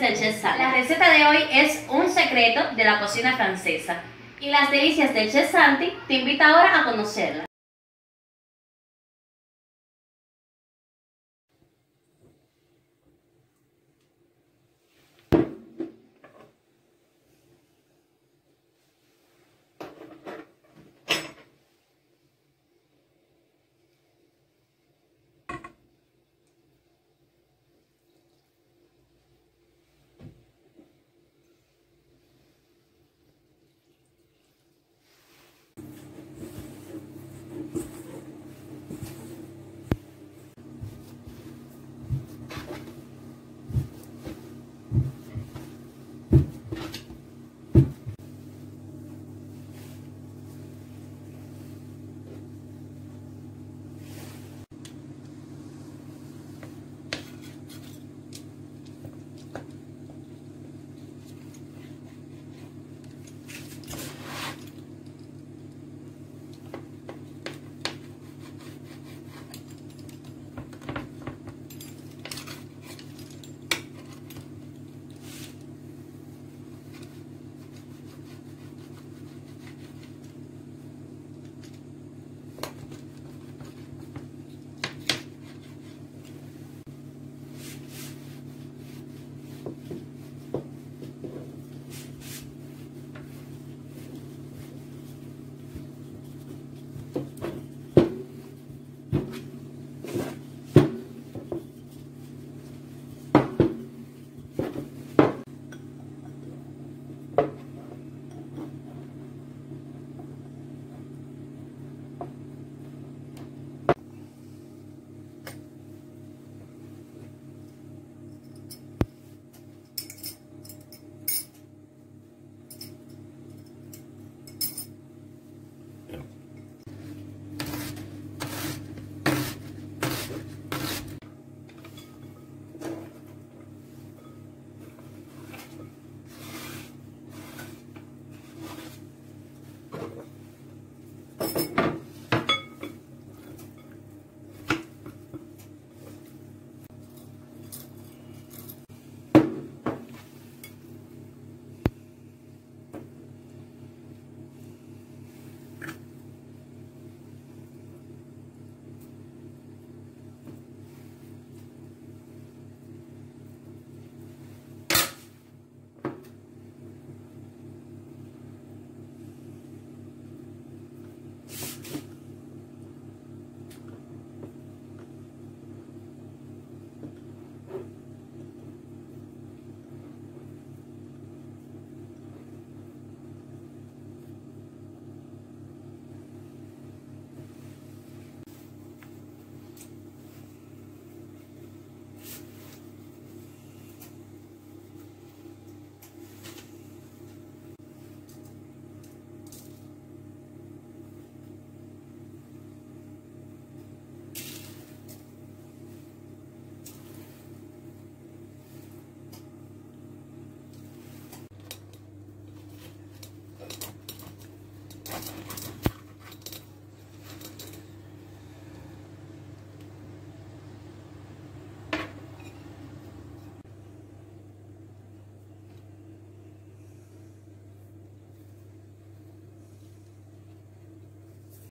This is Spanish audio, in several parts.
del chef. La receta de hoy es un secreto de la cocina francesa. Y las delicias del chef Santi te invita ahora a conocerla.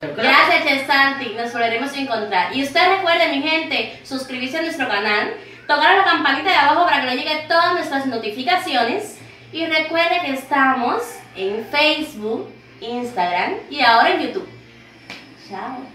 Gracias, Chef Santi. Nos volveremos a encontrar. Y usted recuerde, mi gente, suscribirse a nuestro canal, tocar la campanita de abajo para que le lleguen todas nuestras notificaciones. Y recuerde que estamos en Facebook, Instagram y ahora en YouTube. Chao.